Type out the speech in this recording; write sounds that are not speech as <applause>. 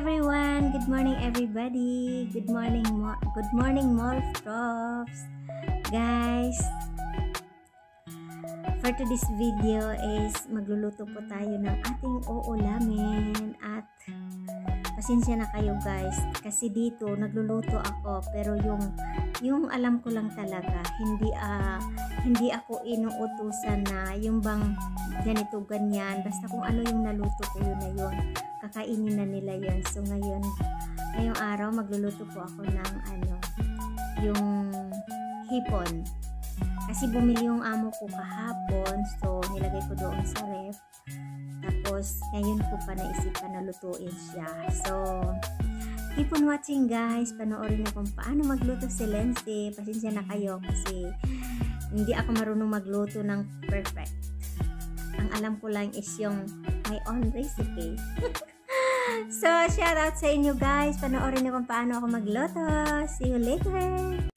everyone. Good morning everybody. Good morning mo Good morning Mall Props. Guys, for today's video is magluluto po tayo ng ating uulamin at pasensya na kayo guys kasi dito nagluluto ako pero yung yung alam ko lang talaga hindi uh, hindi ako inuutusan na yung bang ganito ganyan basta kung ano yung naluto ko yun na yun kakainin na nila yun so ngayon ngayong araw magluluto po ako ng ano yung hipon kasi bumili yung amo ko kahapon, so nilagay ko doon sa ref. Tapos, ngayon ko pa naisipan na lutuin siya. So, keep on watching guys. Panoorin niyo kung paano magluto si Lindsay. Pasensya na kayo kasi hindi ako marunong magluto ng perfect. Ang alam ko lang is yung my own recipe. <laughs> so, shout out sa inyo guys. Panoorin niyo kung paano ako magluto. See you later!